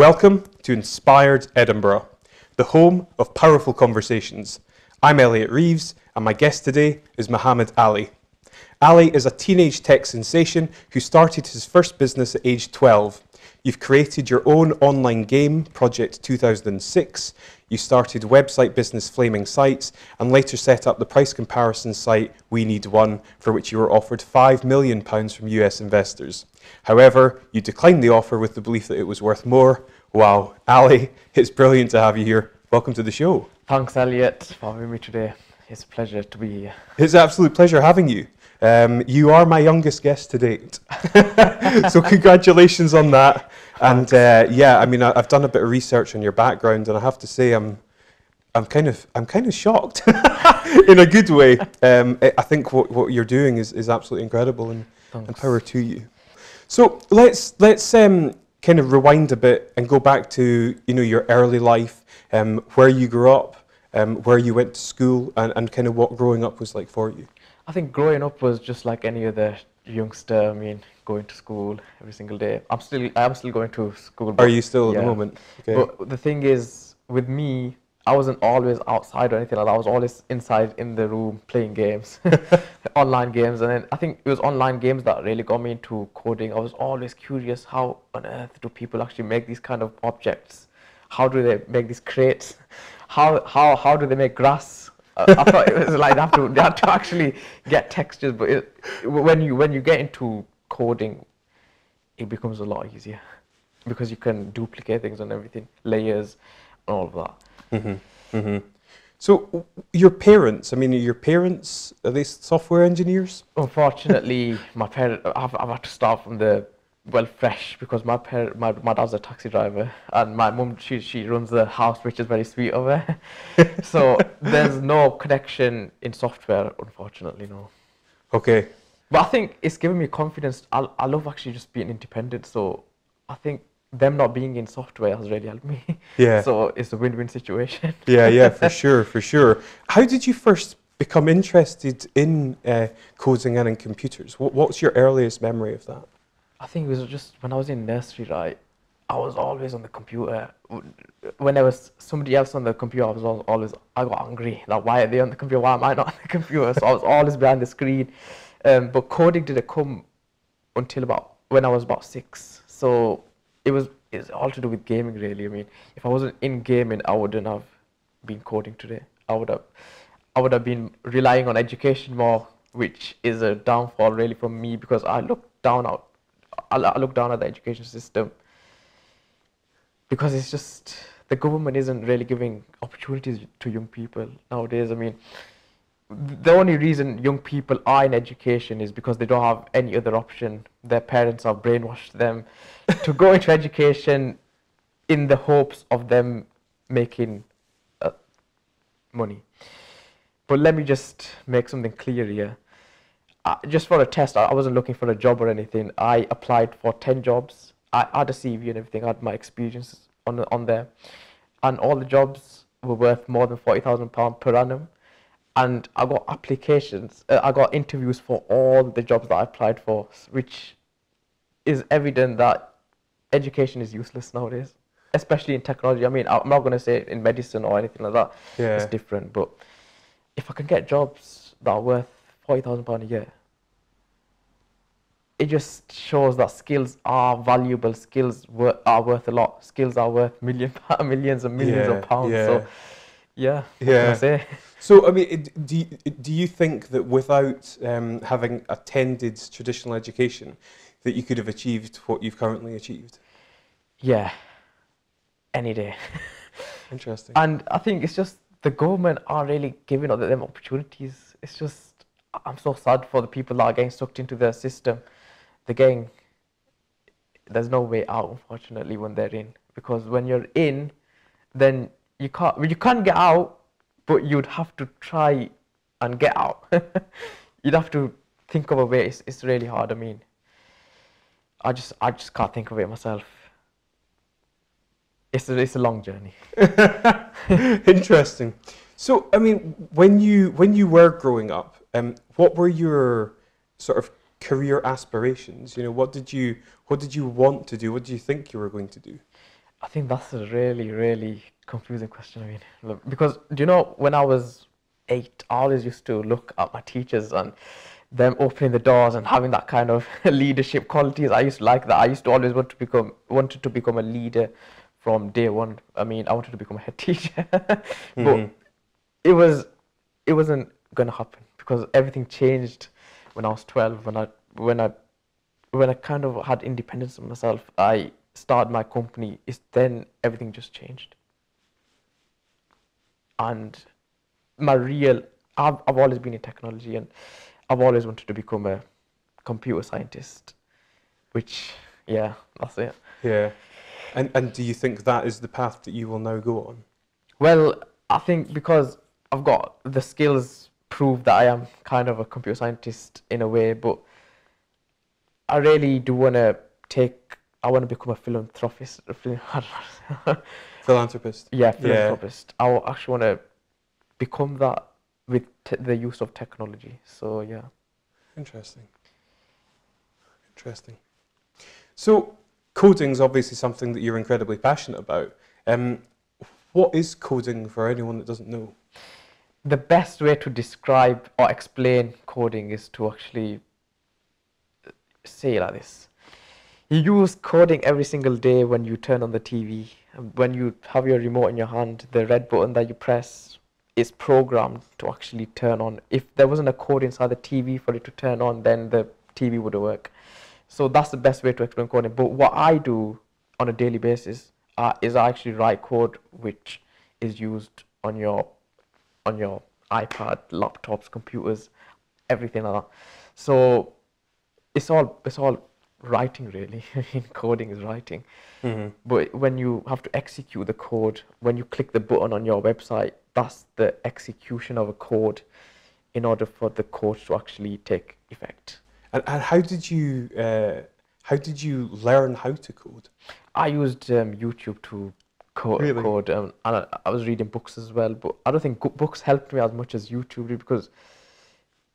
Welcome to Inspired Edinburgh, the home of powerful conversations. I'm Elliot Reeves, and my guest today is Mohammed Ali. Ali is a teenage tech sensation who started his first business at age 12. You've created your own online game, Project 2006. You started website business Flaming Sites and later set up the price comparison site We Need One, for which you were offered £5 million from US investors. However, you declined the offer with the belief that it was worth more. Wow, Ali, it's brilliant to have you here. Welcome to the show. Thanks, Elliot, for having me today. It's a pleasure to be here. It's an absolute pleasure having you. Um, you are my youngest guest to date. so, congratulations on that. And uh, yeah, I mean, I, have done a bit of research on your background, and I have to say, I'm, I'm kind of, I'm kind of shocked in a good way. Um, I think what, what you're doing is, is absolutely incredible, and, and power to you. So let's let's um, kind of rewind a bit and go back to you know your early life, um, where you grew up, um, where you went to school, and, and kind of what growing up was like for you. I think growing up was just like any other youngster. I mean, going to school every single day. I'm still I'm still going to school. Are you still yeah. at the moment? Okay. But the thing is, with me, I wasn't always outside or anything like that. I was always inside in the room playing games, online games. And then I think it was online games that really got me into coding. I was always curious how on earth do people actually make these kind of objects? How do they make these crates? How, how, how do they make grass? Uh, I thought it was like they have to, they have to actually get textures. But it, when, you, when you get into coding, it becomes a lot easier because you can duplicate things and everything, layers, and all of that. Mm-hmm. Mm-hmm. So your parents, I mean, your parents are they software engineers? Unfortunately, my parents, I've, I've had to start from the well fresh because my parent, my, my dad's a taxi driver and my mum she she runs the house which is very sweet of her. so there's no connection in software, unfortunately, no. Okay. But I think it's given me confidence. I I love actually just being independent. So I think them not being in software has really helped me. Yeah. so it's a win-win situation. yeah, yeah, for sure, for sure. How did you first become interested in uh, coding and in computers? What, what's your earliest memory of that? I think it was just when I was in nursery, right? I was always on the computer. When there was somebody else on the computer, I was always I got angry. Like, why are they on the computer? Why am I not on the computer? So I was always behind the screen. Um, but coding didn't come until about when I was about six. So it was it's all to do with gaming really. I mean, if I wasn't in gaming, I wouldn't have been coding today. I would have I would have been relying on education more, which is a downfall really for me because I look down out I look down at the education system because it's just the government isn't really giving opportunities to young people nowadays. I mean, the only reason young people are in education is because they don't have any other option. Their parents have brainwashed them to go into education in the hopes of them making uh, money. But let me just make something clear here. Uh, just for a test, I wasn't looking for a job or anything. I applied for 10 jobs. I had a CV and everything, I had my experiences on, on there. And all the jobs were worth more than £40,000 per annum and I got applications, uh, I got interviews for all the jobs that I applied for, which is evident that education is useless nowadays, especially in technology. I mean, I'm not going to say in medicine or anything like that. Yeah. It's different, but if I can get jobs that are worth forty thousand pound a year, it just shows that skills are valuable. Skills wor- are worth a lot. Skills are worth million, millions and millions yeah, of pounds. Yeah. So, yeah. Yeah. So, I mean, do you, do you think that without um, having attended traditional education, that you could have achieved what you've currently achieved? Yeah, any day. Interesting. And I think it's just the government are really giving them opportunities. It's just, I'm so sad for the people that are getting sucked into the system. They're getting, there's no way out, unfortunately, when they're in. Because when you're in, then you can't, you can't get out but you'd have to try and get out. you'd have to think of a way. It's, it's really hard. I mean, I just I just can't think of it myself. It's a, it's a long journey. Interesting. So, I mean, when you when you were growing up, um, what were your sort of career aspirations? You know, what did you what did you want to do? What did you think you were going to do? I think that's a really, really confusing question. I mean, look, because do you know when I was eight, I always used to look at my teachers and them opening the doors and having that kind of leadership qualities. I used to like that. I used to always want to become wanted to become a leader from day one. I mean, I wanted to become a head teacher, but Mhm. it was it wasn't gonna happen because everything changed when I was twelve. When I when I when I kind of had independence of myself, I started my company. Is then everything just changed, and my real I've I've always been in technology and I've always wanted to become a computer scientist, which yeah, that's it. Yeah. And and do you think that is the path that you will now go on? Well, I think because I've got the skills prove that I am kind of a computer scientist in a way, but I really do want to take. I want to become a philanthropist. a phil- I don't know. Philanthropist. yeah, philanthropist. I wa- actually want to become that with the use of technology. So yeah. Interesting. Interesting. So, coding is obviously something that you're incredibly passionate about. Um, what is coding for anyone that doesn't know? the best way to describe or explain coding is to actually say it like this. You use coding every single day when you turn on the TV. When you have your remote in your hand, the red button that you press is programmed to actually turn on. If there wasn't a code inside the TV for it to turn on, then the TV wouldn't work. So that's the best way to explain coding. But what I do on a daily basis uh, is I actually write code which is used on your on your iPad, laptops, computers, everything like that. So it's all it's all writing really. I mean, coding is writing. Mm-hmm. But when you have to execute the code, when you click the button on your website, that's the execution of a code in order for the code to actually take effect. And, and how did you uh, how did you learn how to code? I used um, YouTube to code, Really? code um, and I, I was reading books as well, but I don't think books helped me as much as YouTube did because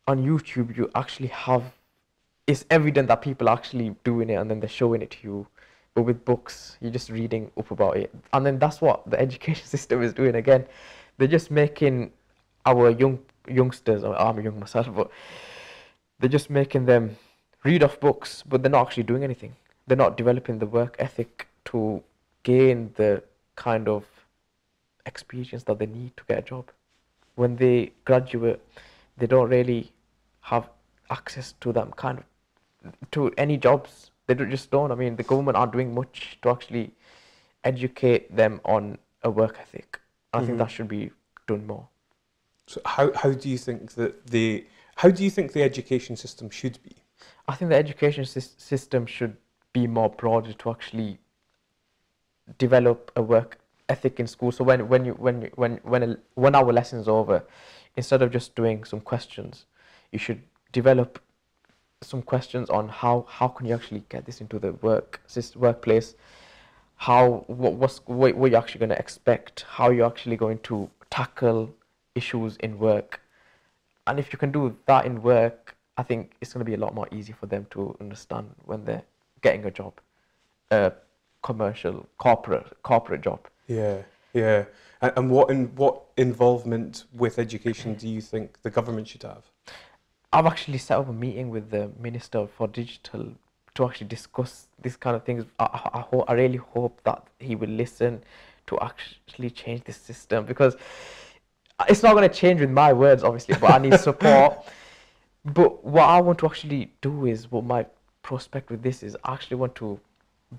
on YouTube you actually have it's evident that people are actually doing it and then they're showing it to you. But with books, you're just reading up about it, and then that's what the education system is doing again. They're just making our young youngsters. I'm young myself, but they're just making them read off books, but they're not actually doing anything. They're not developing the work ethic to gain the kind of experience that they need to get a job. When they graduate, they don't really have access to them kind of to any jobs. They just don't. I mean, the government aren't doing much to actually educate them on a work ethic. I Mhm. think that should be done more. So how, how do you think that the how do you think the education system should be? I think the education sys- system should be more broader to actually develop a work ethic in school. So when when you when you, when when a one hour lesson is over, instead of just doing some questions, you should develop some questions on how how can you actually get this into the work workplace. How what what's what, what you're actually going to expect? How you're actually going to tackle issues in work, and if you can do that in work, I think it's going to be a lot more easy for them to understand when they're getting a job, a commercial corporate corporate job. Yeah, yeah. And, and what in what involvement with education do you think the government should have? I've actually set up a meeting with the Minister for Digital to actually discuss this kind of things. I, I, I, ho- I really hope that he will listen to actually change this system because it's not going to change with my words, obviously, but I need support. but what I want to actually do is what my prospect with this is I actually want to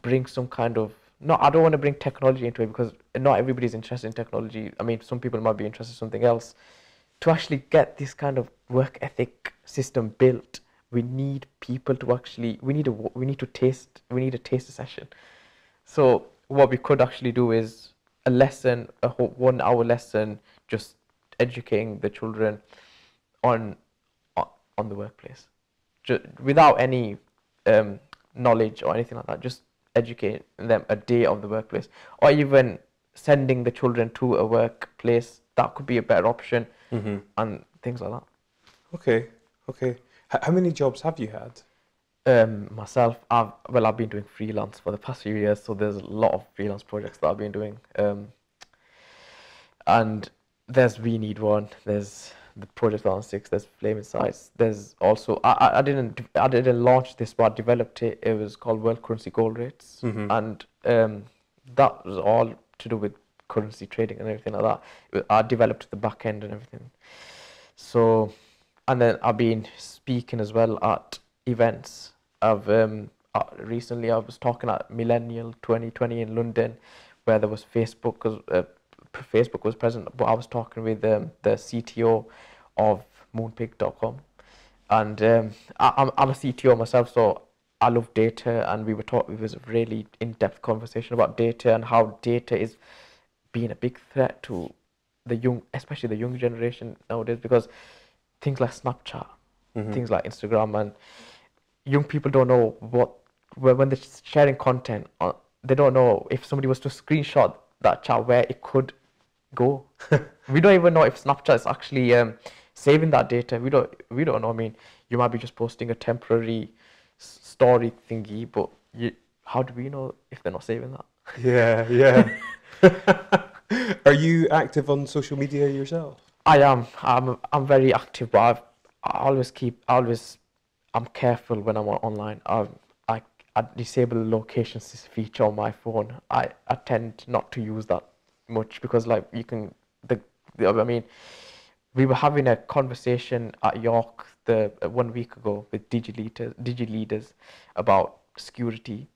bring some kind of no, I don't want to bring technology into it because not everybody's interested in technology. I mean, some people might be interested in something else. To actually get this kind of work ethic system built, we need people to actually we need a we need to taste we need a taster session. So what we could actually do is a lesson, a one hour lesson, just educating the children on on, on the workplace, Ju- without any um, knowledge or anything like that. Just educate them a day of the workplace, or even sending the children to a workplace. That could be a better option, Mm-hmm. and things like that. Okay, okay. H- how many jobs have you had? um, myself, I've well, I've been doing freelance for the past few years, so there's a lot of freelance projects that I've been doing. Um, and there's We Need One, there's the Project One Six, there's Flaming Sites, there's also I, I didn't I didn't launch this, but I developed it. It was called World Currency Gold Rates, Mhm. and um, that was all to do with currency trading and everything like that. I developed the back end and everything. So, and then I've been speaking as well at events. I've um, uh, recently I was talking at Millennial 2020 in London, where there was Facebook. 'cause, Uh, Facebook was present, but I was talking with um, the CTO of Moonpig.com, and um, I, I'm I'm a CTO myself, so I love data, and we were talking. It was a really in-depth conversation about data and how data is being a big threat to the young, especially the young generation nowadays, because things like Snapchat, Mhm. things like Instagram, and young people don't know what when when they're sharing content. Uh, they don't know if somebody was to screenshot that chat where it could go. we don't even know if Snapchat is actually um, saving that data. We don't. We don't know. I mean, you might be just posting a temporary story thingy, but you, how do we know if they're not saving that? Yeah, yeah. Are you active on social media yourself? I am. I'm. I'm very active, but I've, I always keep. I always. I'm careful when I'm online. I, I, I disable the location feature on my phone. I, I tend not to use that much because, like, you can. The, the I mean, we were having a conversation at York the uh, one week ago with digi leaders, digi leaders about security,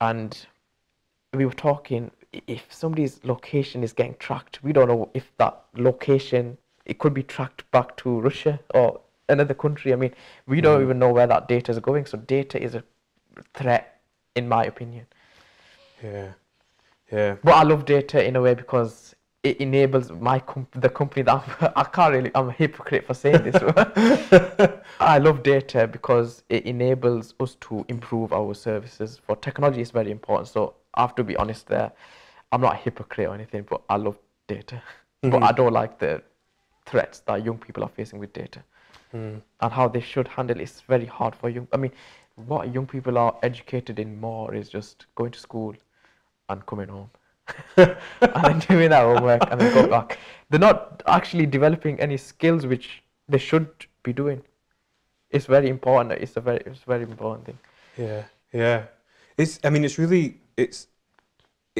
and we were talking if somebody's location is getting tracked we don't know if that location it could be tracked back to russia or another country. I mean we don't Mhm. even know where that data is going. So data is a threat in my opinion. Yeah, yeah. but i love data in a way because it enables my comp- the company that I'm, i can't really i'm a hypocrite for saying this i love data because it enables us to improve our services. For technology is very important. So i have to be honest there i'm not a hypocrite or anything but i love data but Mhm. i don't like the threats that young people are facing with data Mm. and how they should handle it. It's very hard for young. I mean, what young people are educated in more is just going to school and coming home and then doing their homework and then go back. They're not actually developing any skills which they should be doing. It's very important. It's a very, it's a very important thing. Yeah, yeah. It's. I mean, it's really. It's.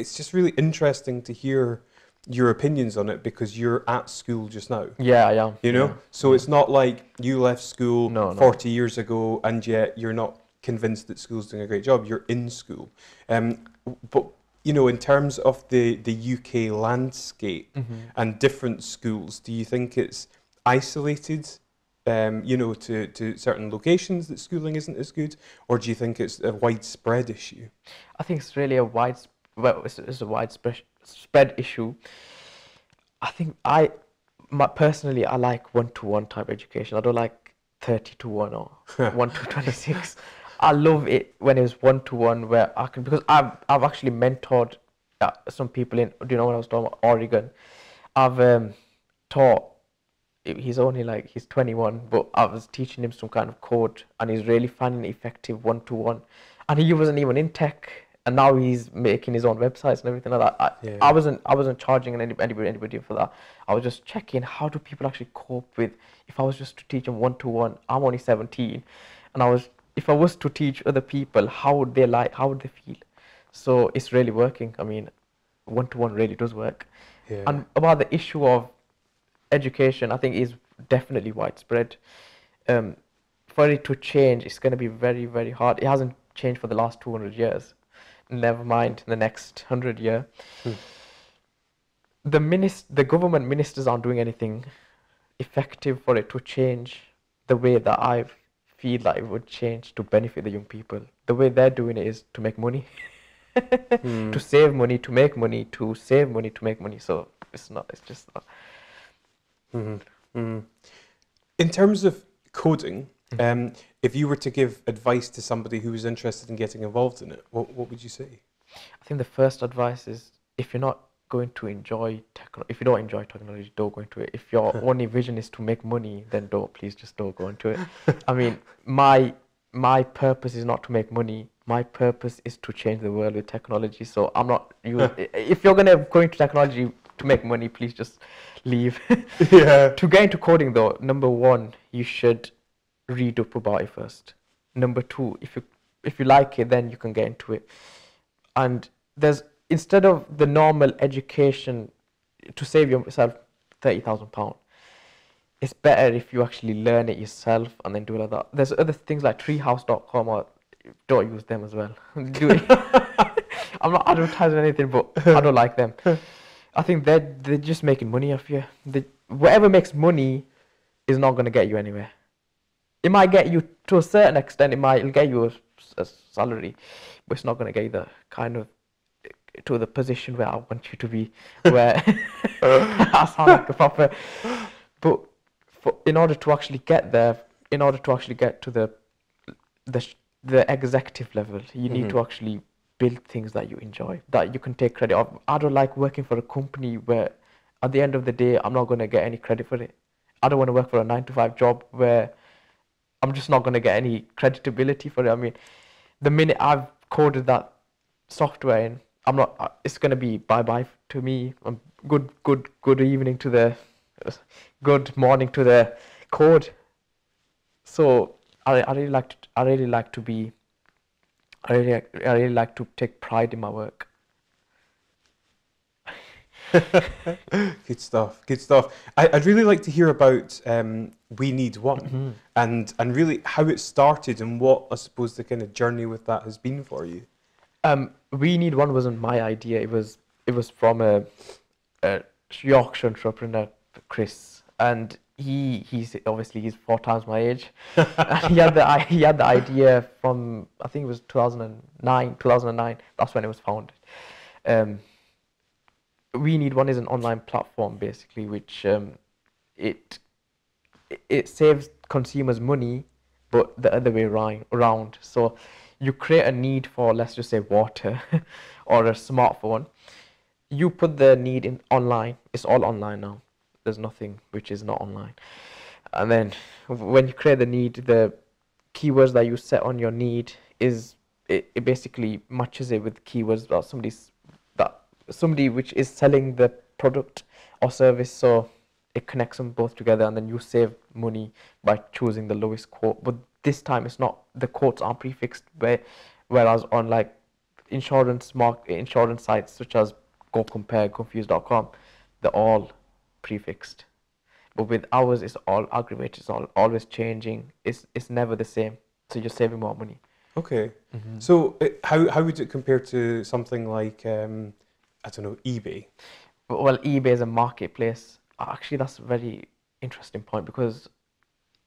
It's just really interesting to hear your opinions on it because you're at school just now. Yeah, I am. You know, yeah. so it's not like you left school No, no. 40 years ago and yet you're not convinced that school's doing a great job. You're in school. Um, but, you know, in terms of the, the UK landscape Mhm. and different schools, do you think it's isolated, um, you know, to, to certain locations that schooling isn't as good? Or do you think it's a widespread issue? I think it's really a wide, well, it's, it's a widespread issue. I think I, my, personally, I like one-to-one type education. I don't like thirty to one or one to twenty-six. I love it when it's one-to-one where I can because I've I've actually mentored uh, some people in. Do you know what I was talking about? Oregon. I've um, taught. He's only like he's 21, but I was teaching him some kind of code, and he's really finding it effective one-to-one. And he wasn't even in tech, and now he's making his own websites and everything like that. I, Yeah. I wasn't I wasn't charging any, anybody anybody for that. I was just checking how do people actually cope with if I was just to teach them one to one. I'm only 17, and I was if I was to teach other people, how would they like? How would they feel? So it's really working. I mean, one to one really does work. Yeah. And about the issue of education, I think is definitely widespread. Um, for it to change, it's going to be very, very hard. It hasn't changed for the last 200 years. Never mind in the next 100 year. Hmm. The minis- the government ministers aren't doing anything effective for it to change the way that I feel that it would change to benefit the young people. The way they're doing it is to make money, Hmm. to save money, to make money, to save money, to make money. So it's not. It's just not. Mhm, mhm. In terms of coding, um, if you were to give advice to somebody who was interested in getting involved in it, what, what would you say? I think the first advice is if you're not going to enjoy techno, if you don't enjoy technology, don't go into it. If your only vision is to make money, then don't please just don't go into it. I mean, my my purpose is not to make money. My purpose is to change the world with technology. So I'm not. You, if you're gonna go into technology to make money, please just leave. yeah. to get into coding, though, number one, you should read up about it first. Number two, if you if you like it, then you can get into it. And there's instead of the normal education to save yourself thirty thousand pound, it's better if you actually learn it yourself and then do it like that. There's other things like treehouse.com or don't use them as well. do it. I'm not advertising anything, but I don't like them. I think they're they're just making money off you. They, whatever makes money is not going to get you anywhere. It might get you to a certain extent. It might get you a, a salary, but it's not going to get you the kind of to the position where I want you to be. Where I sound like a proper. But for, in order to actually get there, in order to actually get to the the the executive level, you need Mhm. to actually build things that you enjoy, that you can take credit of. I don't like working for a company where, at the end of the day, I'm not going to get any credit for it. I don't want to work for a nine to five job where I'm just not going to get any creditability for it. I mean, the minute I've coded that software in, I'm not. uh, It's going to be bye bye to me. Um, good, good, good evening to the, good morning to the code. So I, I really like to, I really like to be. I really, I really like to take pride in my work. Good stuff. Good stuff. I, I'd really like to hear about um, We Need One and and really how it started and what I suppose the kind of journey with that has been for you. Um, we need one wasn't my idea. It was it was from a, a Yorkshire entrepreneur, Chris, and he he's obviously he's four times my age. and he had the he had the idea from I think it was 2009, 2009. That's when it was founded. Um, we need one is an online platform basically, which um, it it- saves consumers money, but the other way around. So you create a need for let's just say water or a smartphone. You put the need in online. It's all online now. There's nothing which is not online. And then when you create the need, the keywords that you set on your need is it, it basically matches it with keywords that somebody's somebody which is selling the product or service so it connects them both together and then you save money by choosing the lowest quote. But this time it's not the quotes aren't prefixed where whereas on like insurance mark insurance sites such as go compare confused.com they're all prefixed. But with ours it's all aggravated it's all always changing. It's it's never the same. So you're saving more money. Okay. So uh, how how would it compare to something like um, I don't know eBay? well ebay is a marketplace actually that's a very interesting point because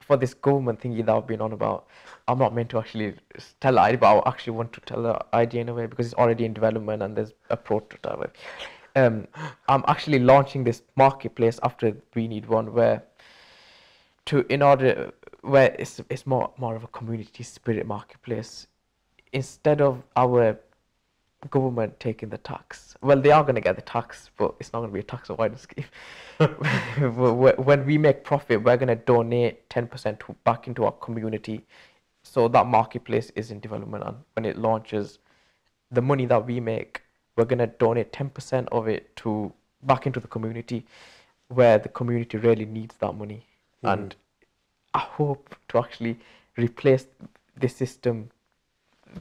for this government thingy that i've been on about i'm not meant to actually tell idea but i actually want to tell the idea in a way because it's already in development and there's a prototype um, i'm actually launching this marketplace after we need one where to in order where it's it's more more of a community spirit marketplace instead of our government taking the tax. Well, they are going to get the tax, but it's not going to be a tax avoidance scheme. When we make profit, we're going to donate 10% back into our community. So that marketplace is in development, and when it launches, the money that we make, we're going to donate 10% of it to back into the community, where the community really needs that money. Hmm. And I hope to actually replace the system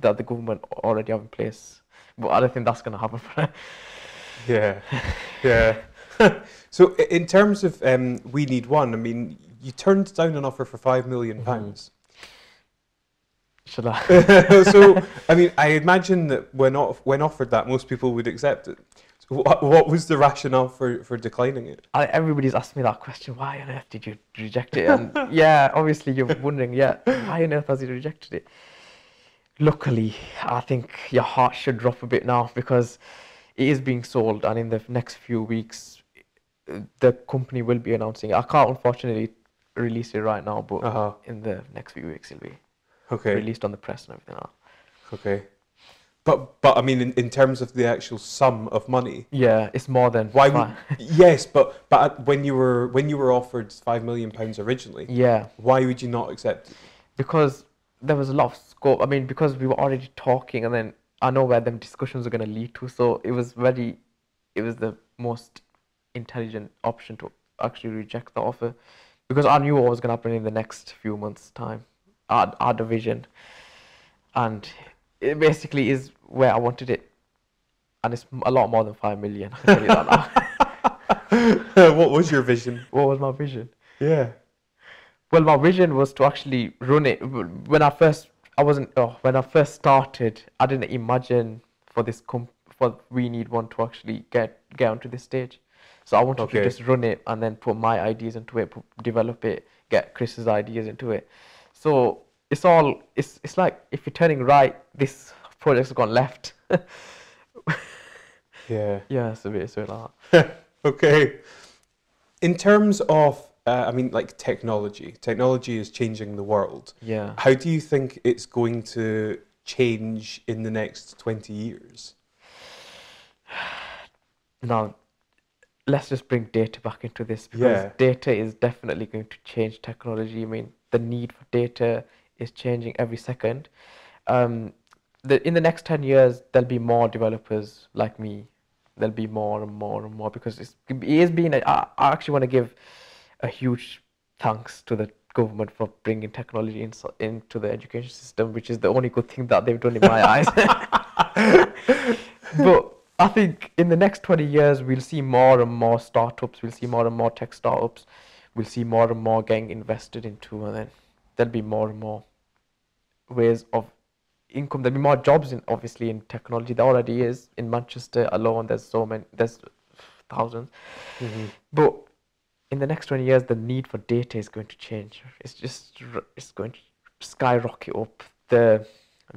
that the government already have in place. But I don't think that's going to happen. Yeah, yeah. so in terms of um, We Need One, I mean, you turned down an offer for five million pounds. Should I? so I mean, I imagine that when off, when offered that, most people would accept it. So what, what was the rationale for, for declining it? I, everybody's asked me that question. Why on earth did you reject it? And yeah, obviously you're wondering, yeah, why on earth has he rejected it? Luckily, I think your heart should drop a bit now because it is being sold, and in the next few weeks, the company will be announcing. it. I can't unfortunately release it right now, but Uh-huh. in the next few weeks, it'll be Okay, released on the press and everything. Else. okay. But but I mean, in, in terms of the actual sum of money, Yeah, it's more than why? Would, yes, but but when you were when you were offered five million pounds originally, Yeah, why would you not accept it? because there was a lot of scope. I mean, because we were already talking, and then I know where them discussions are going to lead to. So it was very, it was the most intelligent option to actually reject the offer, because I knew what was going to happen in the next few months' time. Our, our division, and it basically is where I wanted it, and it's a lot more than five million. I can tell you that now. what was your vision? what was my vision? Yeah. Well, my vision was to actually run it. When I first, I wasn't. Oh, when I first started, I didn't imagine for this comp, for we need one to actually get get onto this stage. So I wanted Okay. to just run it and then put my ideas into it, put, develop it, get Chris's ideas into it. So it's all. It's it's like if you're turning right, this project's gone left. Yeah. yeah, it's a bit, it's a bit like okay. In terms of, uh, I mean, like technology, technology is changing the world. Yeah. How do you think it's going to change in the next 20 years? Now, let's just bring data back into this because Yeah. data is definitely going to change technology. I mean, the need for data is changing every second. Um, the, in the next 10 years, there'll be more developers like me. There'll be more and more and more because it's, it is being, I actually want to give a huge thanks to the government for bringing technology in, into the education system, which is the only good thing that they've done in my eyes. but I think in the next 20 years, we'll see more and more startups, we'll see more and more tech startups, we'll see more and more getting invested into, and then there'll be more and more ways of income. There'll be more jobs in obviously in technology. There already is in Manchester alone. There's so many. There's thousands. Mm-hmm. But in the next 20 years, the need for data is going to change. It's just it's going to skyrocket up. The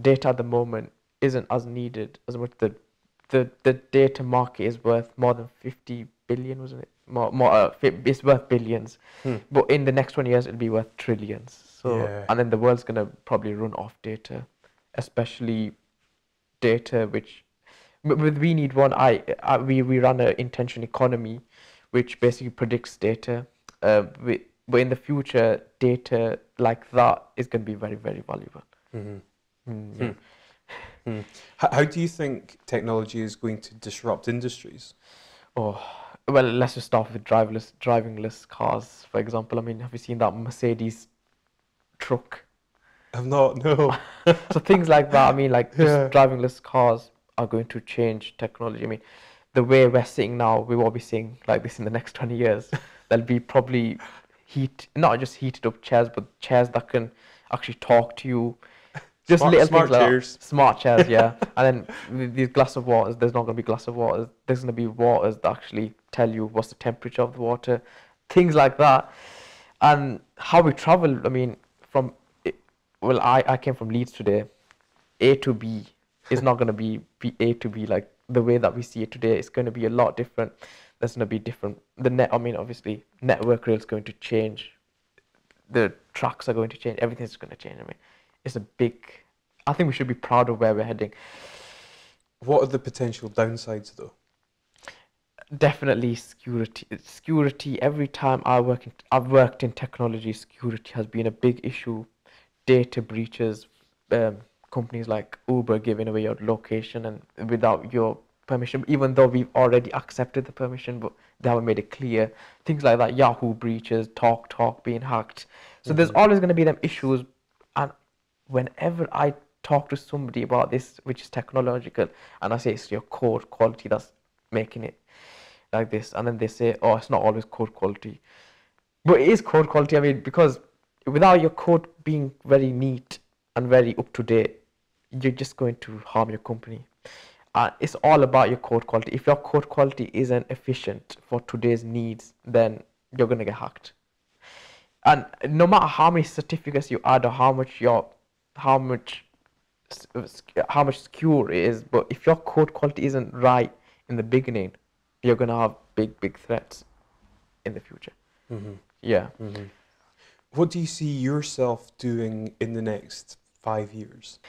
data at the moment isn't as needed as much. The the the data market is worth more than 50 billion, wasn't it? More more. Uh, it's worth billions. Hmm. But in the next 20 years, it'll be worth trillions. So Yeah. and then the world's gonna probably run off data, especially data which. With we need one. I, I we we run an intention economy, which basically predicts data. Uh, we, but in the future, data like that is going to be very very valuable. Mhm. Mm, yeah. Hmm. How, how do you think technology is going to disrupt industries? Oh, well, let's just start with driverless, drivingless cars, for example. I mean, have you seen that Mercedes truck? I've not, no. so things like that. I mean, like just Yeah. drivingless cars are going to change technology. I mean, the way we're sitting now, we won't be seeing like this in the next twenty years. There'll be probably heat, not just heated up chairs, but chairs that can actually talk to you. Just Smart- little smart things chairs. that. Smart chairs, yeah. and then these glass of waters, there's not going to be glass of waters. There's going to be waters that actually tell you what's the temperature of the water, things like that. And how we travel, I mean, from well, I, I came from Leeds today. A to B is not going to be, be A to B like the way that we see it today. is going to be a lot different. There's going to be different. The net, I mean, obviously, network rail is going to change. The tracks are going to change. Everything's going to change. I mean, it's a big. I think we should be proud of where we're heading. What are the potential downsides, though? definitely security security every time i work in, i've worked in technology security has been a big issue data breaches um, companies like uber giving away your location and without your permission even though we've already accepted the permission but they haven't made it clear. Things like that yahoo breaches talk talk being hacked. So there's mm-hmm. always going to be them issues. And whenever i talk to somebody about this which is technological and i say it's your code quality that's making it like this and then they say oh it's not always code quality. But it is code quality i mean because without your code being very neat and very up to date you're just going to harm your company. Uh, it's all about your code quality. If your code quality isn't efficient for today's needs then you're going to get hacked. And no matter how many certificates you add or how much your how much how much secure it is but if your code quality isn't right in the beginning you're gonna have big big threats in the future. Mm-hmm. yeah. What do you see yourself doing in the next five years?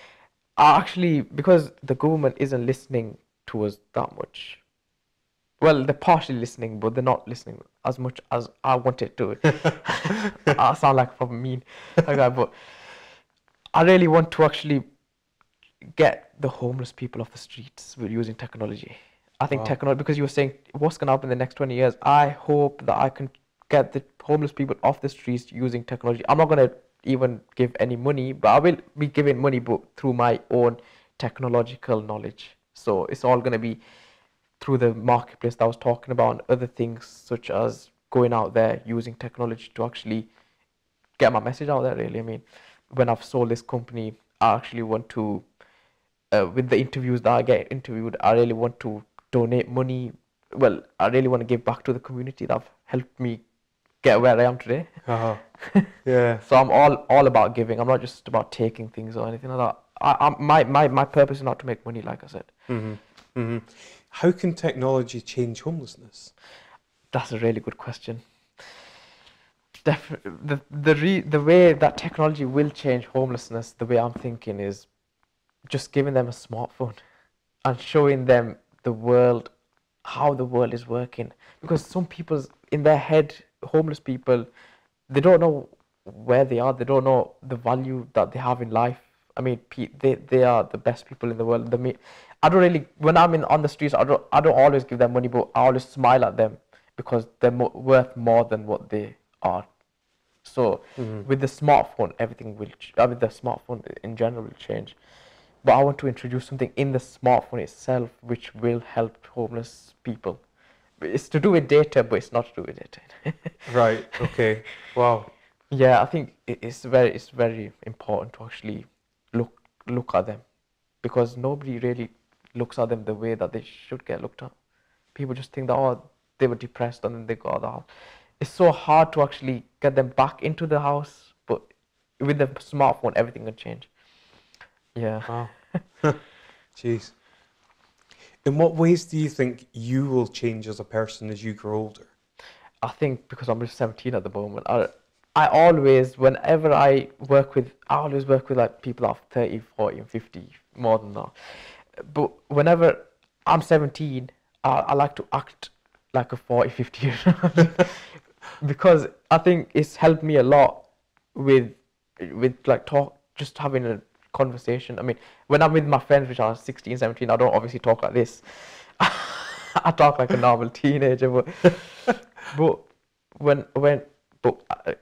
Actually because the government isn't listening to us that much well they're partially listening but they're not listening as much as i wanted to i sound like a mean that but I really want to actually get the homeless people off the streets with using technology. I think Wow. technology because you were saying what's going to happen in the next 20 years. I hope that I can get the homeless people off the streets using technology. I'm not going to even give any money, but I will be giving money through my own technological knowledge. So it's all going to be through the marketplace that I was talking about and other things such as going out there using technology to actually get my message out there really. I mean, when I've sold this company, I actually want to uh, with the interviews that I get interviewed, I really want to donate money. Well, I really want to give back to the community that have helped me get where I am today. Uh-huh. yeah. So I'm all all about giving. I'm not just about taking things or anything like that. I, I my, my my purpose is not to make money, like I said. hmm hmm How can technology change homelessness? That's a really good question. Def- the the re- the way that technology will change homelessness, the way I'm thinking is just giving them a smartphone and showing them the world, how the world is working. Because some people's in their head, homeless people, they don't know where they are. They don't know the value that they have in life. I mean, they they are the best people in the world. The me, I don't really when I'm in on the streets. I don't I don't always give them money, but I always smile at them because they're mo- worth more than what they are. So mm-hmm. with the smartphone, everything will. Ch- I mean, the smartphone in general will change. But I want to introduce something in the smartphone itself which will help homeless people. It's to do with data, but it's not to do with data. Right. Okay. Wow. yeah, I think it's very it's very important to actually look look at them because nobody really looks at them the way that they should get looked at. People just think that oh they were depressed and then they got out of the house. It's so hard to actually get them back into the house, but with the smartphone everything can change. Yeah. Wow. Jeez. In what ways do you think you will change as a person as you grow older? I think because I'm just 17 at the moment, I, I always, whenever I work with, I always work with like people of 30, 40, and 50, more than that. But whenever I'm 17, I, I like to act like a 40, 50 year old because I think it's helped me a lot with, with like talk, just having a conversation. I mean, when I'm with my friends, which are 16, 17, I don't obviously talk like this. I talk like a normal teenager, but but when when but uh,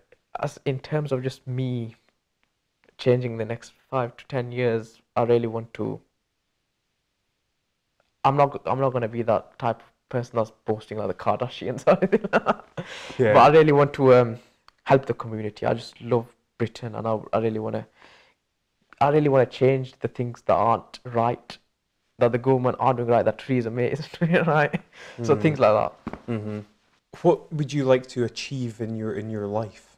as in terms of just me changing the next five to ten years, I really want to. I'm not. I'm not gonna be that type of person that's boasting like the Kardashians or anything. like that. Yeah. But I really want to um, help the community. I just love Britain, and I, I really want to. I really want to change the things that aren't right, that the government aren't doing right, that May isn't doing right. So things like that. hmm What would you like to achieve in your in your life?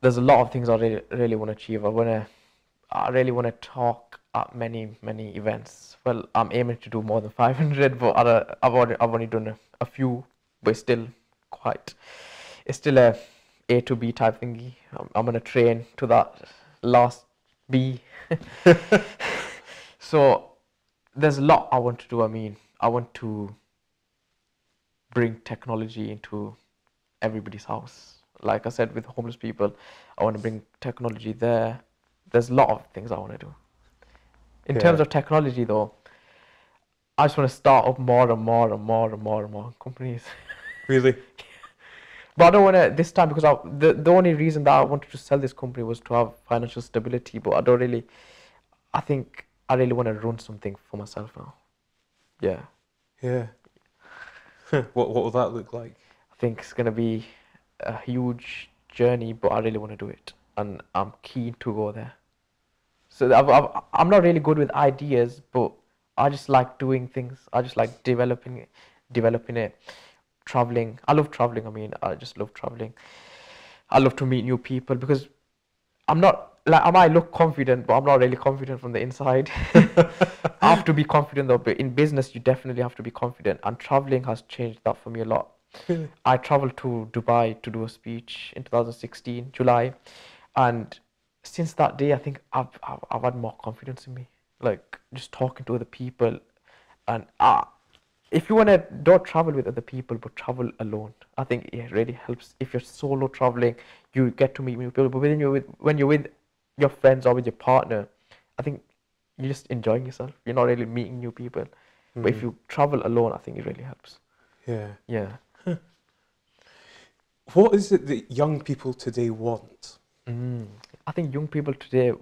there's a lot of things I really really want to achieve. I want to, I really want to talk at many many events. Well, I'm aiming to do more than 500, but I, have already I've only done a, a few, but it's still quite, it's still a A to B type thingy. I'm, I'm gonna train to that last B. so there's a lot I want to do. I mean, I want to bring technology into everybody's house. Like I said, with homeless people, I want to bring technology there. There's a lot of things I want to do. In terms of technology, though, I just want to start up more and more and more and more and more companies. Really? But I don't want to this time because I, the the only reason that I wanted to sell this company was to have financial stability. But I don't really. I think I really want to run something for myself now. Yeah, Yeah. what what will that look like? I think it's gonna be a huge journey, but I really want to do it, and I'm keen to go there. So I've, I've, I'm not really good with ideas, but I just like doing things. I just like developing developing it, traveling. I love traveling. I mean, I just love traveling. I love to meet new people because I'm not like I might look confident, but I'm not really confident from the inside. I have to be confident though. But in business, you definitely have to be confident, and traveling has changed that for me a lot. I traveled to Dubai to do a speech in 2016, July, and since that day, I think I've, I've, I've had more confidence in me. Like just talking to other people, and uh, if you wanna don't travel with other people, but travel alone. I think it really helps. If you're solo traveling, you get to meet new people. But when you're with when you're with your friends or with your partner, I think you're just enjoying yourself. You're not really meeting new people. But if Mhm. you travel alone, I think it really helps. yeah. Yeah. What is it that young people today want? Mm. I think young people today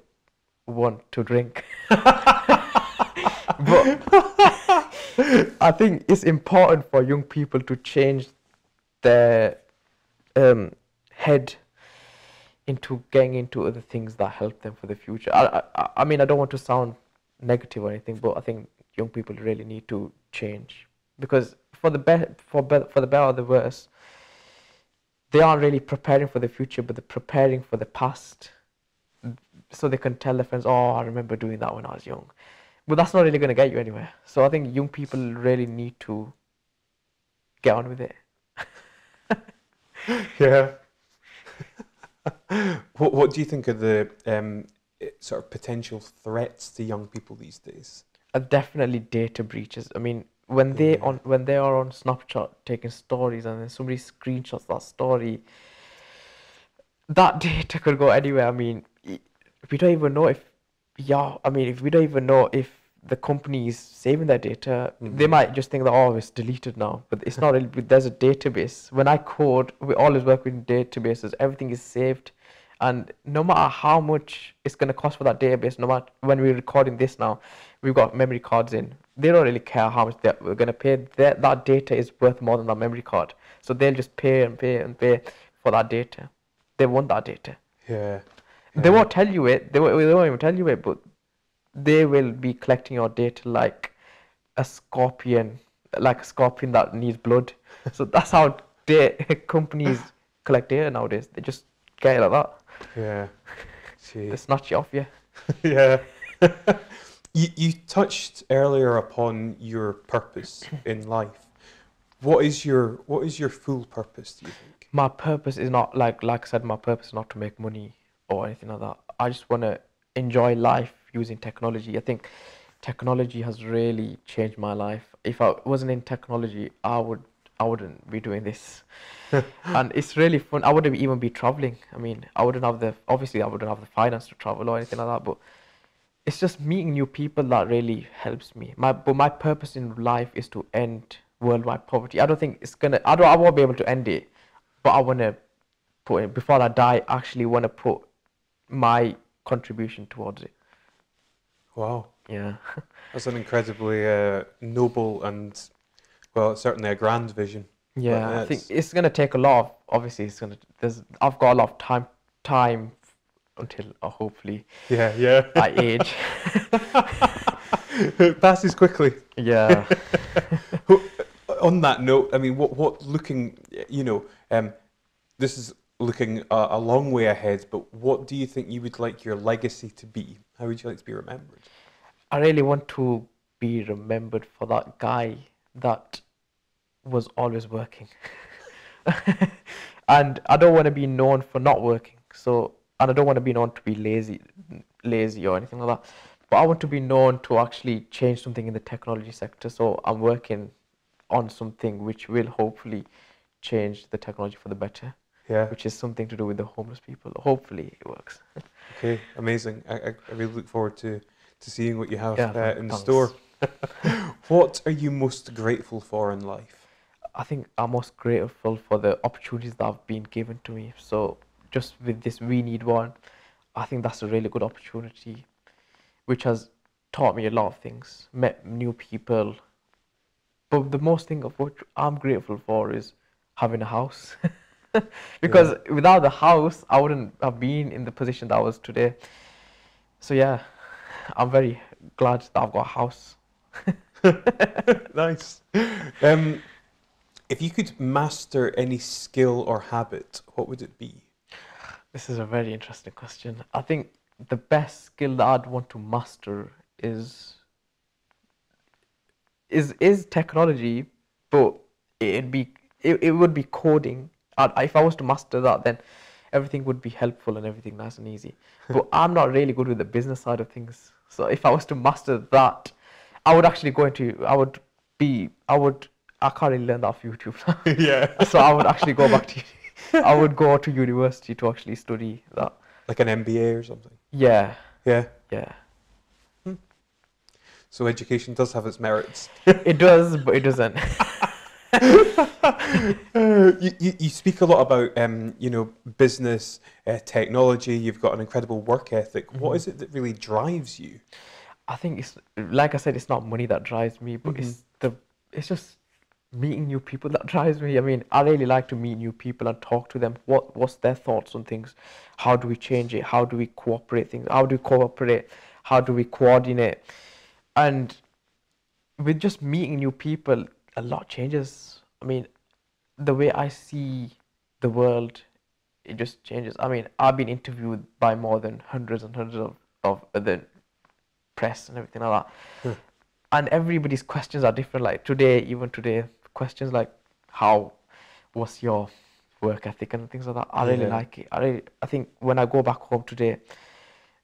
want to drink. but I think it's important for young people to change their um, head into getting into other things that help them for the future. I, I, I mean, I don't want to sound negative or anything, but I think young people really need to change. Because for the be- for be- for the better or the worse, they aren't really preparing for the future, but they're preparing for the past, so they can tell their friends, "Oh, I remember doing that when I was young," but that's not really going to get you anywhere. So I think young people really need to get on with it. Yeah. what What do you think are the um, eh, sort of potential threats to young people these days? are definitely data breaches. I mean, when they Yeah. on when they are on Snapchat taking stories and then somebody screenshots that story, that data could go anywhere. I mean, we don't even know if yeah. I mean, if we don't even know if the company is saving that data, they Mhm. might just think that oh, it's deleted now. But it's not. Really, there's a database. When I code, we always work with databases. Everything is saved. And no matter how much it's going to cost for that database, no matter when we're recording this now, we've got memory cards in. They don't really care how much that we're going to pay. That, that data is worth more than that memory card. So they'll just pay and pay and pay for that data. They want that data. Yeah. They won't tell you it. They won't, they won't even tell you it, but they will be collecting your data like a scorpion, like a scorpion that needs blood. So that's how da- companies collect data nowadays. They just get it like that. Yeah. Gee. They snatch it off you. yeah. you, you touched earlier upon your purpose in life. What is your What is your full purpose? Do you think? My purpose is not like like I said. My purpose is not to make money or anything like that. I just want to enjoy life using technology. I think technology has really changed my life. If I wasn't in technology, I would I wouldn't be doing this. and it's really fun. I wouldn't even be traveling. I mean, I wouldn't have the obviously I wouldn't have the finance to travel or anything like that. But it's just meeting new people that really helps me. My but my purpose in life is to end worldwide poverty. I don't think it's gonna. I don't. I won't be able to end it, but I want to put it before I die. I actually want to put my contribution towards it. Wow, Yeah. that's an incredibly uh, noble and well, certainly a grand vision. Yeah, I think it's gonna take a lot of. Obviously, it's gonna. There's. I've got a lot of time. Time until uh, hopefully Yeah, yeah. I age. it passes quickly. yeah. On that note, I mean, what what looking, you know, um, this is looking a, a long way ahead. But what do you think you would like your legacy to be? How would you like to be remembered? I really want to be remembered for that guy that was always working. and I don't want to be known for not working. So, and I don't want to be known to be lazy, lazy or anything like that. But I want to be known to actually change something in the technology sector. So I'm working on something which will hopefully change the technology for the better, Yeah. which is something to do with the homeless people. Hopefully it works. Okay. Amazing. I, I, I really look forward to to seeing what you have Yeah, uh, in thanks. store. what are you most grateful for in life? I think I'm most grateful for the opportunities that have been given to me. So just with this WeNeed1, I think that's a really good opportunity, which has taught me a lot of things, met new people. But the most thing of which I'm grateful for is having a house. because without the house, I wouldn't have been in the position that I was today. So yeah, I'm very glad that I've got a house. nice. Um, if you could master any skill or habit, what would it be? This is a very interesting question. I think the best skill that I'd want to master is is is technology, but it'd be it, it would be coding. If I was to master that, then everything would be helpful and everything nice and easy. But I'm not really good with the business side of things. So if I was to master that, I would actually go into I would be I would I can't really learn that off YouTube. yeah. so I would actually go back to I would go to university to actually study that. Like an MBA or something. Yeah, Yeah. yeah. Hmm. So education does have its merits. It does, but it doesn't. you, you, you speak a lot about um, you know business uh, technology. You've got an incredible work ethic. What Mhm. is it that really drives you? I think it's like I said, it's not money that drives me, but Mhm. it's the it's just meeting new people that drives me. I mean, I really like to meet new people and talk to them. What what's their thoughts on things? How do we change it? How do we cooperate things? How do we cooperate? How do we coordinate? And with just meeting new people, a lot changes. I mean, the way I see the world, it just changes. I mean, I've been interviewed by more than hundreds and hundreds of, of other press and everything like that. Hmm. And everybody's questions are different. Like today, even today, questions like how what's your work ethic and things like that. I really Yeah. like it. I really, I think when I go back home today,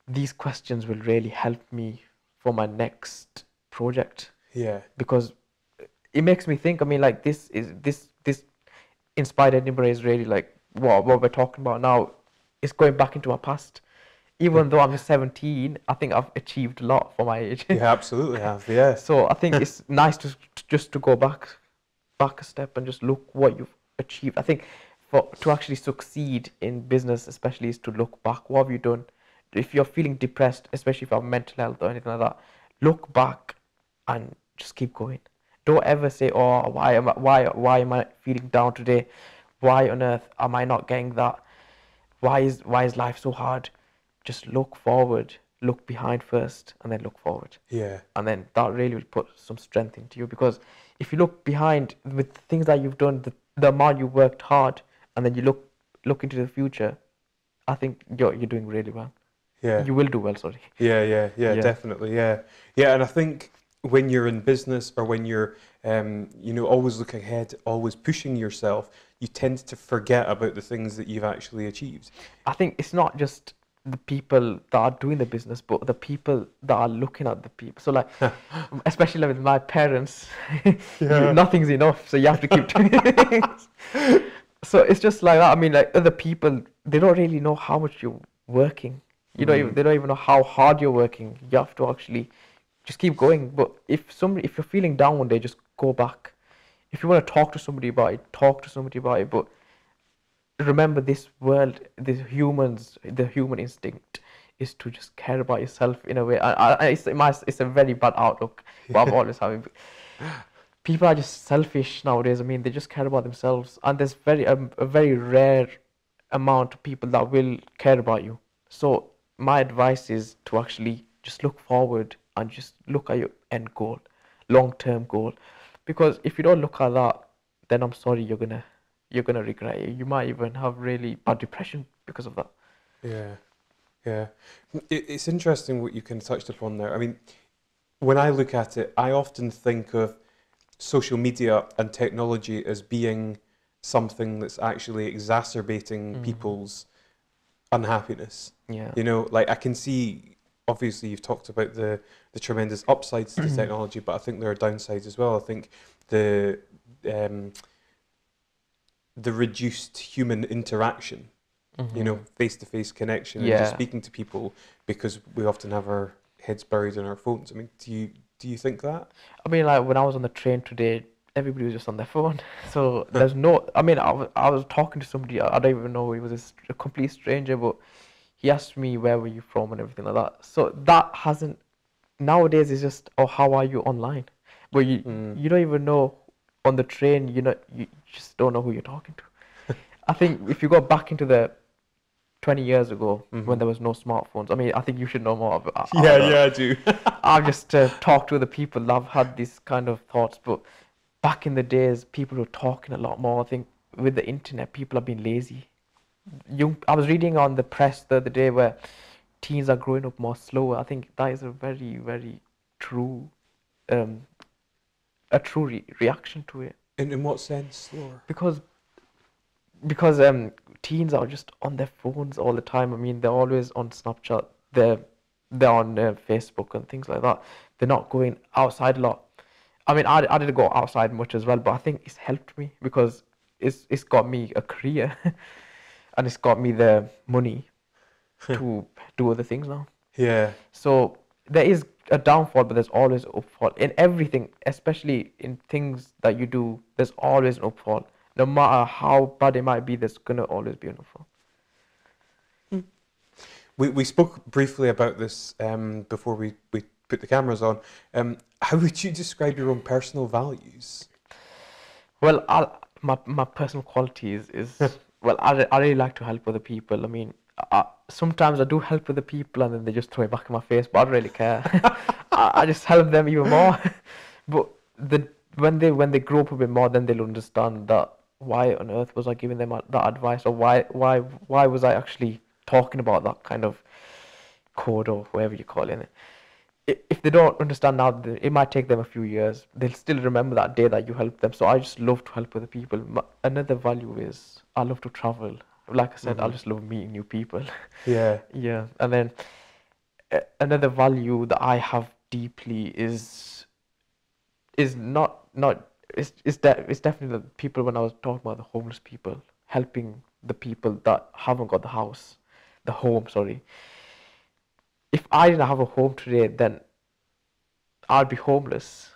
these questions will really help me for my next project Yeah. because it makes me think. I mean, like this is this this inspired Edinburgh is really like what what we're talking about now. Is going back into my past. Even though I'm 17, I think I've achieved a lot for my age. You absolutely have. Yeah. so I think it's nice to, to just to go back back a step and just look what you've achieved. I think for to actually succeed in business, especially, is to look back. What have you done? If you're feeling depressed, especially if you have mental health or anything like that, look back and just keep going. Don't ever say, "Oh, why am I, why why am I feeling down today? Why on earth am I not getting that? Why is why is life so hard?" Just look forward, look behind first, and then look forward Yeah. and then that really will put some strength into you because if you look behind with things that you've done the, the amount you worked hard and then you look look into the future i think you're you're doing really well Yeah. you will do well sorry Yeah, yeah, yeah, Yeah. definitely, yeah, yeah. And I think when you're in business or when you're, um, you know, always looking ahead, always pushing yourself, you tend to forget about the things that you've actually achieved. i think it's not just the people that are doing the business but the people that are looking at the people so like especially with my parents Yeah. nothing's enough so you have to keep doing things so it's just like that i mean like other people they don't really know how much you're working you don't even Mhm. they don't even know how hard you're working you have to actually just keep going. But if somebody if you're feeling down one day just go back. If you want to talk to somebody about it talk to somebody about it but remember this world the humans the human instinct is to just care about yourself in a way. I, I, it's, it's a very bad outlook but i'm always having people are just selfish nowadays. I mean they just care about themselves. And there's very um, a very rare amount of people that will care about you. So my advice is to actually just look forward and just look at your end goal long term goal because if you don't look at that then i'm sorry you're gonna you're gonna regret it you might even have really bad depression because of that Yeah, yeah. It, it's interesting what you can touched upon there. I mean, when I look at it, I often think of social media and technology as being something that's actually exacerbating Mhm. people's unhappiness. yeah You know, like I can see. Obviously, you've talked about the the tremendous upsides to technology, but I think there are downsides as well. I think the um, the reduced human interaction you know, face to face connection and just Yeah. speaking to people because we often have our heads buried in our phones. I mean, do you do you think that? I mean, like when I was on the train today, everybody was just on their phone. So there's no. I mean, I was, I was talking to somebody. I don't even know. He was a, a complete stranger, but he asked me where were you from and everything like that. So that hasn't. Nowadays, it's just oh, how are you online? But you Mm. you don't even know on the train. You know, you just don't know who you're talking to. I think if you go back into the 20 years ago Mhm. when there was no smartphones. I mean, I think you should know more. I, I yeah, don't- yeah, I do. I've just uh, talked to other people I've had these kind of thoughts, but back in the days, people were talking a lot more. I think with the internet, people have been lazy. Young, I was reading on the press the other day where teens are growing up more slower. I think that is a very, very true, um, a true re- reaction to it in in what sense, slower? because because um teens are just on their phones all the time. I mean, they're always on Snapchat. They're they're on uh, Facebook and things like that. They're not going outside a lot. I mean, I, I didn't go outside much as well, but I think it's helped me because it's it's got me a career, and it's got me the money. to do other things now. Yeah. So there is a downfall, but there's always an upfall in everything, especially in things that you do. There's always an upfall. No matter how bad it might be, there's gonna always be an upfall. We, we spoke briefly about this um, before we, we put the cameras on. Um, how would you describe your own personal values? Well, I, my my personal qualities is well, I, I really like to help other people. I mean, I, sometimes I do help other people, and then they just throw it back in my face, but I don't really care. I, I just help them even more. but the when they when they grow up a bit more, then they'll understand that why on earth was I giving them that advice, or why why why was I actually talking about that kind of code or whatever you call it. I- If they don't understand now, it might take them a few years. They'll still remember that day that you helped them. So I just love to help other people. Another value is I love to travel. Like I said, I Mhm. just love meeting new people. Yeah. yeah, and then uh, another value that I have deeply is is not not it's it's, de- it's definitely the people when I was talking about the homeless people helping the people that haven't got the house the home sorry if I didn't have a home today then I'd be homeless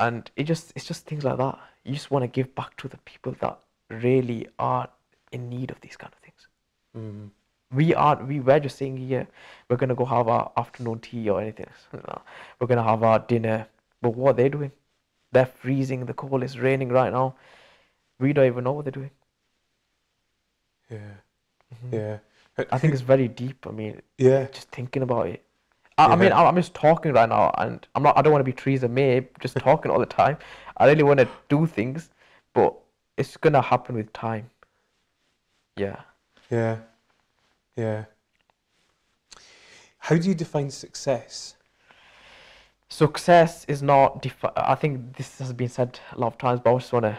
and it just it's just things like that you just want to give back to the people that really are in need of these kind of things Mm. we aren't we were just saying here we're gonna go have our afternoon tea or anything No. we're gonna have our dinner but what are they doing they're freezing the cold is raining right now we don't even know what they're doing Yeah. Mhm. Yeah. I think it's very deep i mean Yeah. just thinking about it I, I mean Yeah. I'm just talking right now and i'm not i don't want to be Theresa May just talking all the time i really want to do things but it's gonna happen with time yeah Yeah. Yeah. How do you define success? Success is not defi- I think this has been said a lot of times, but I just want to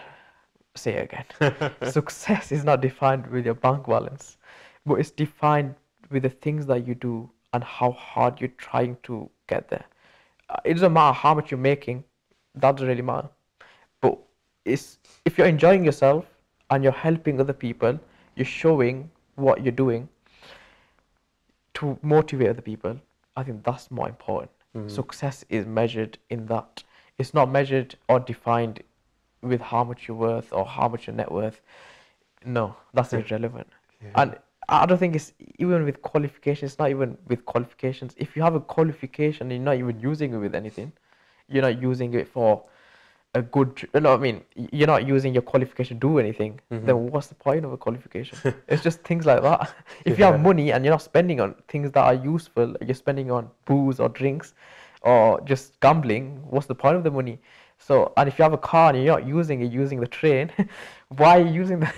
say it again. Success is not defined with your bank balance, but it's defined with the things that you do and how hard you're trying to get there. Uh, It doesn't matter how much you're making, that doesn't really matter. But it's if you're enjoying yourself and you're helping other people, you're showing what you're doing to motivate other people. I think that's more important. Mm. Success is measured in that. It's not measured or defined with how much you're worth or how much your net worth. No, that's Yeah. irrelevant. Yeah. And I don't think it's even with qualifications. It's not even with qualifications. If you have a qualification and you're not even using it with anything, you're not using it for a good. No, I mean you're not using your qualification to do anything. Mhm. Then what's the point of a qualification? it's just things like that. If you have money and you're not spending on things that are useful, you're spending on booze or drinks, or just gambling. What's the point of the money? So, and if you have a car and you're not using it, using the train, why are you using the?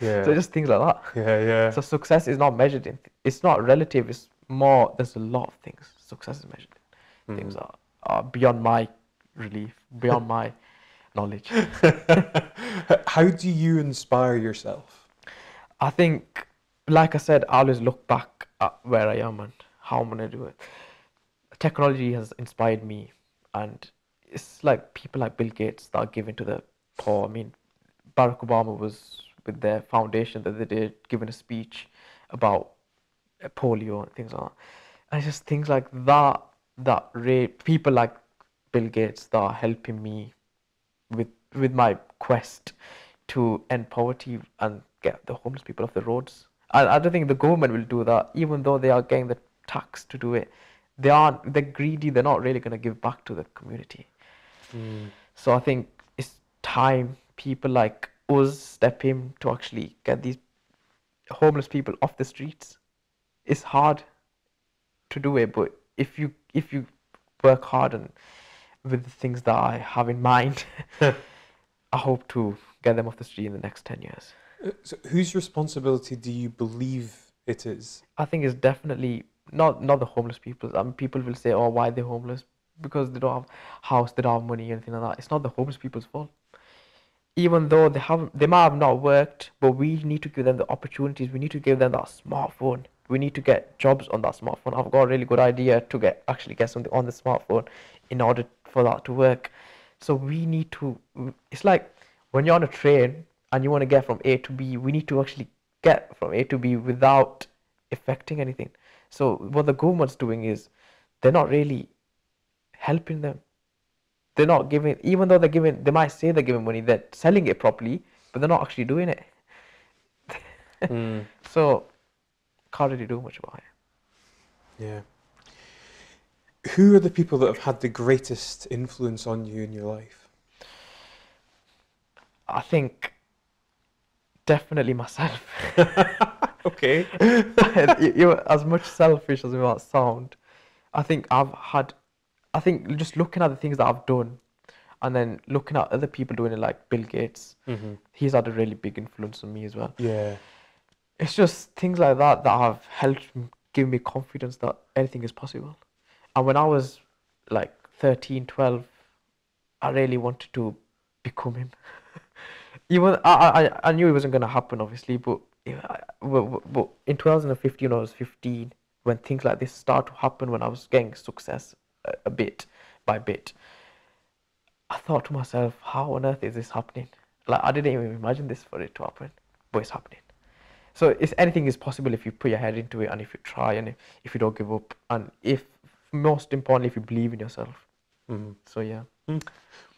Yeah. so just things like that. yeah. Yeah. So success is not measured in. It's not relative. It's more. There's a lot of things. Success is measured. in. Things Mhm. are, are beyond my relief, beyond my knowledge. How do you inspire yourself? I think, like I said, I always look back at where I am and how I'm gonna do it. Technology has inspired me, and it's like people like Bill Gates that are giving to the poor. I mean, Barack Obama was with their foundation that they did, giving a speech about polio and things like that. And it's just things like that that re- people like Bill Gates that are helping me with with my quest to end poverty and get the homeless people off the roads. And I don't think the government will do that, even though they are getting the tax to do it. They aren't. They're greedy. They're not really going to give back to the community. Mm. So I think it's time people like us step in to actually get these homeless people off the streets. It's hard to do it, but if you if you work hard and with the things that I have in mind, I hope to get them off the street in the next ten years. Uh, So, whose responsibility do you believe it is? I think it's definitely not not the homeless people. I mean, people will say, "Oh, why are they're homeless? Because they don't have house, they don't have money, anything like that." It's not the homeless people's fault. Even though they have, they might have not worked, but we need to give them the opportunities. We need to give them that smartphone. We need to get jobs on that smartphone. I've got a really good idea to get actually get something on the smartphone in order for that to work. So we need to. It's like when you're on a train and you want to get from A to B. We need to actually get from A to B without affecting anything. So what the government's doing is they're not really helping them. They're not giving, even though they're giving, they might say they're giving money, they're selling it properly, but they're not actually doing it. Mm, So can't really do much about it. yeah. Who are the people that have had the greatest influence on you in your life? I think definitely myself. Okay. you, you, as much selfish as it might sound, I think I've had, I think just looking at the things that I've done, and then looking at other people doing it, like Bill Gates, hmm he's had a really big influence on me as well. Yeah. It's just things like that that have helped give me confidence that anything is possible. And when I was like 13, 12, I really wanted to become him. Even I, I, I- knew it wasn't going to happen, obviously, but, but, but- but in 2015, when I was 15, when things like this started to happen, when I was getting success a, a bit by bit, I thought to myself, how on earth is this happening? Like, I didn't even imagine this for it to happen, but it's happening. So it's anything is possible if you put your head into it and if you try and if, if you don't give up and if most importantly if you believe in yourself. Mhm. So yeah,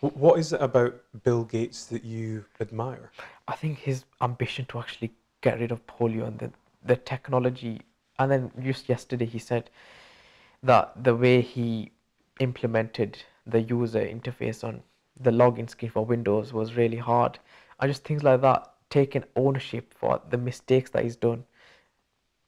Wh- What is it about Bill Gates that you admire? I think his ambition to actually get rid of polio and the the technology and then just yesterday he said that the way he implemented the user interface on the login screen for Windows was really hard. And just things like that, taking ownership for the mistakes that he's done.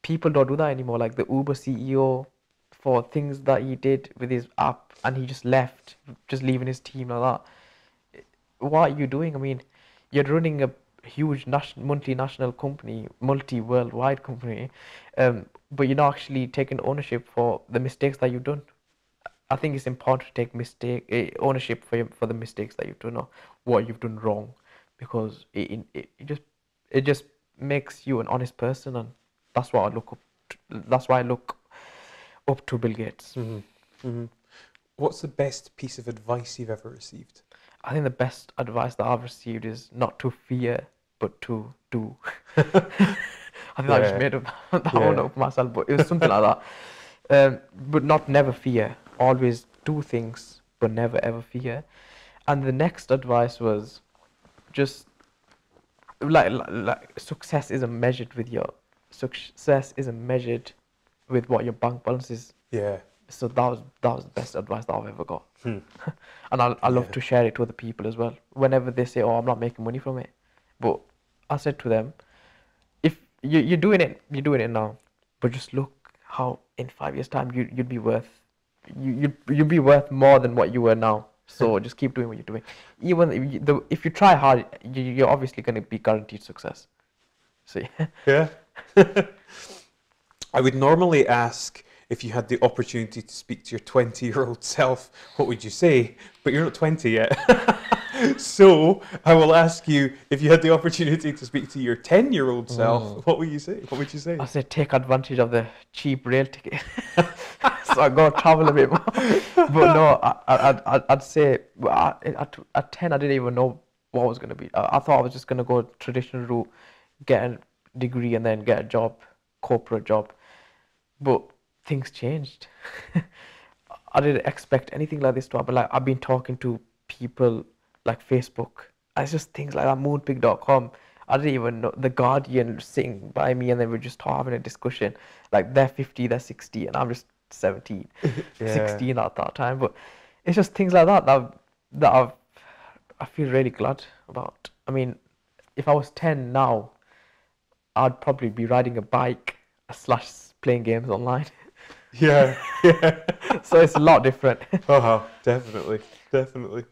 People don't do that anymore. Like the Uber CEO for things that he did with his app and he just left, just leaving his team like that. What are you doing? I mean, you're running a huge national, multinational company, multi worldwide company, um, but you're not actually taking ownership for the mistakes that you've done. I think it's important to take mistake eh, ownership for your, for the mistakes that you've done or what you've done wrong, because it, it, it just it just makes you an honest person, and that's why I look up. To, that's why I look up to Bill Gates. hmm hmm What's the best piece of advice you've ever received? I think the best advice that I've received is not to fear, but to do. I think I just made up that one up myself, but it was something like that. Um, but not never fear. Always do things, but never ever fear. And the next advice was just like, like, like success isn't measured with your success isn't measured with what your bank balance is. Yeah. So that was that was the best advice that I've ever got Hmm. and I, I love Yeah. to share it to other people as well. Whenever they say, "Oh, I'm not making money from it," but I said to them, "If you, you're doing it, you're doing it now, but just look how in five years' time you you'd be worth, you you'd, you'd be worth more than what you were now. So hmm. just keep doing what you're doing. Even if you, the, if you try hard, you, you're obviously going to be guaranteed success. So yeah. Yeah. I would normally ask if you had the opportunity to speak to your 20 year old self, what would you say? But you're not 20 yet. so I will ask you if you had the opportunity to speak to your 10 year old self, Mm. what would you say? What would you say? I said take advantage of the cheap rail ticket. so I go travel a bit more. But no, I, I, I'd, I'd, I'd say I, at, at 10, I didn't even know what I was going to be. I, I thought I was just going to go traditional route, get a degree, and then get a job, corporate job. But things changed. I didn't expect anything like this to happen. Like I've been talking to people like Facebook. It's just things like that. Moonpig.com. I didn't even know the Guardian sitting by me, and then we're just having a discussion. Like they're 50, they're 60, and I'm just 17, Yeah. 16 at that time. But it's just things like that that that I've, I feel really glad about. I mean, if I was 10 now, I'd probably be riding a bike slash playing games online. Yeah, yeah. so it's a lot different. Uh-huh, definitely, definitely.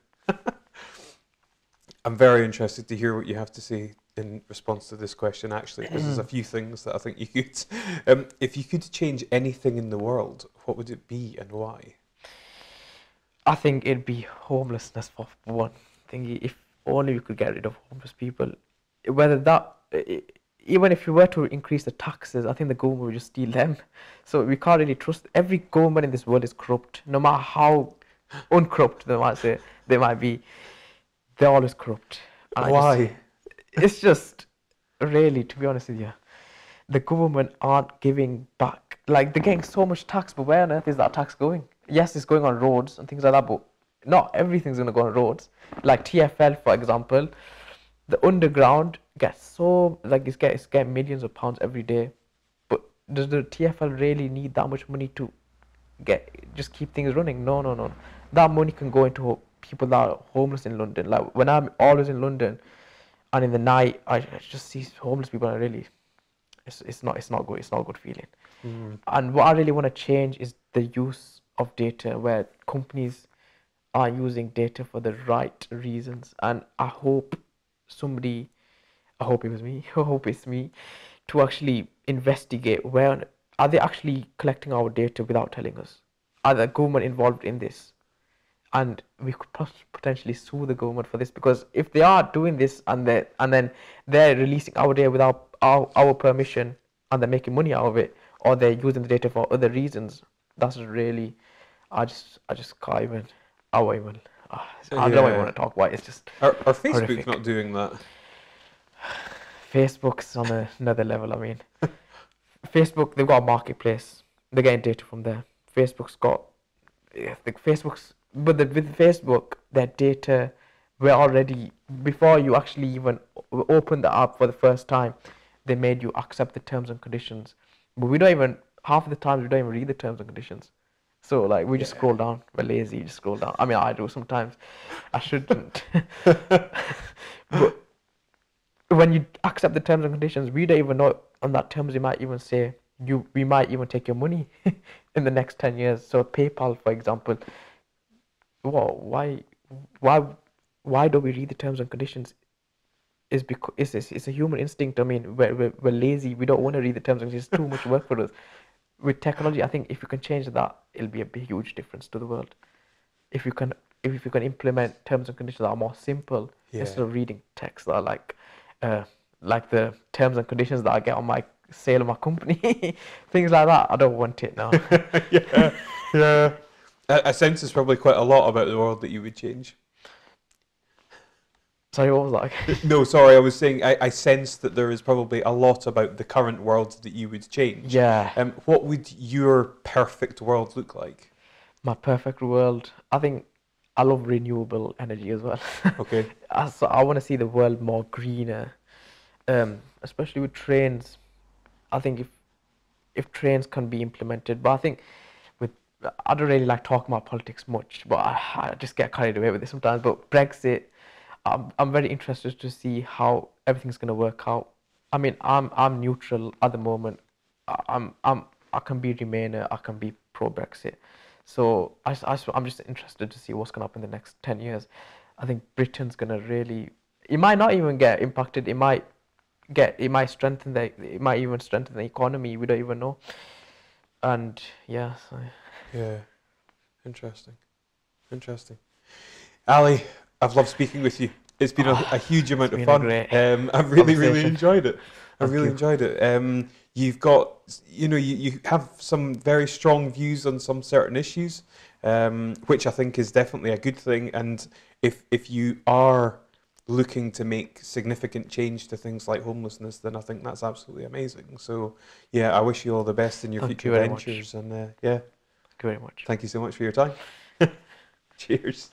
I'm very interested to hear what you have to say in response to this question, actually, because there's a few things that I think you could. Um, if you could change anything in the world, what would it be and why? I think it'd be homelessness for one thing. If only we could get rid of homeless people, whether that even if we were to increase the taxes, I think the government would just steal them. So we can't really trust. Every government in this world is corrupt, no matter how uncorrupt they might say they might be. They're always corrupt. And I just- Why? it's just really, to be honest with you, the government aren't giving back. Like they're getting so much tax, but where on earth is that tax going? Yes, it's going on roads and things like that, but not everything's gonna go on roads. Like TFL, for example, the underground gets so like it's get it's getting millions of pounds every day, but does the TFL really need that much money to get just keep things running? No, no, no. That money can go into people that are homeless in London. Like when I'm always in London, and in the night I just see homeless people and I really it's, it's not it's not good it's not a good feeling Mm. and what i really want to change is the use of data where companies are using data for the right reasons and i hope somebody i hope it was me i hope it's me to actually investigate where are they actually collecting our data without telling us are the government involved in this and we could potentially sue the government for this because if they are doing this and they and then they're releasing our data without our, our permission and they're making money out of it or they're using the data for other reasons that's really i just i just can't even i won't even ah, i don't even want to talk about it it's just Are, are Facebook Horrific. not doing that? facebook's on a, another level i mean facebook they've got a marketplace they're getting data from there facebook's got yeah, the facebook's but the, with facebook their data were already before you actually even o- open the app for the first time they made you accept the terms and conditions. But we don't even half of the time we don't even read the terms and conditions. So like we just Yeah. scroll down. We're lazy you just scroll down. I mean i do sometimes. I shouldn't. But when you accept the terms and conditions, we don't even know on that terms you might even say you we might even take your money in the next ten years. So PayPal, for example, well, why why why don't we read the terms and conditions? Is because it's, it's, it's a human instinct. I mean, we're, we're, we're lazy. We don't want to read the terms and conditions. It's too much work for us. With technology, I think if you can change that, it'll be a big, huge difference to the world. If you can, if you can implement terms and conditions that are more simple Yeah. instead of reading text that are like, uh, like the terms and conditions that I get on my sale of my company, things like that. I don't want it now. yeah, yeah. I, I sense there's probably quite a lot about the world that you would change. Sorry, what was that? No, sorry, I was saying I, I sense that there is probably a lot about the current world that you would change. yeah, Um, what would your perfect world look like? my perfect world. I think I love renewable energy as well. Okay. Uh, so I want to see the world more greener, um, especially with trains. I think if if trains can be implemented, but I think I don't really like talking about politics much, but I, I just get carried away with it sometimes. But Brexit, I'm I'm very interested to see how everything's going to work out. I mean, I'm I'm neutral at the moment. I- I'm I'm I can be Remainer, I can be pro Brexit. So I I'm just interested to see what's going to happen in the next 10 years. I think Britain's going to really, it might not even get impacted. It might get, it might strengthen the, it might even strengthen the economy. We don't even know. And yeah, so Yeah. Interesting. Interesting. Ali, I've loved speaking with you. It's been a, a huge amount of fun. Um, I've really, really enjoyed it. I really you. enjoyed it. Um, you've got, you know, you, you have some very strong views on some certain issues, um, which I think is definitely a good thing. And if if you are looking to make significant change to things like homelessness, then I think that's absolutely amazing. So, yeah, I wish you all the best in your Thank future you very much. ventures. And uh, yeah, you very much. thank you so much for your time. Cheers.